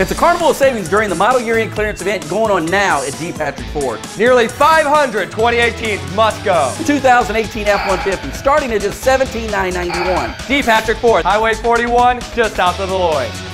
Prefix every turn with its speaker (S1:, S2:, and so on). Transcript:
S1: It's a carnival of savings during the model year end clearance event going on now at D. Patrick Ford.
S2: Nearly 500 2018s must go.
S1: 2018 F-150 starting at just $17,991.
S2: D. Patrick Ford, Highway 41, just south of Lloyd.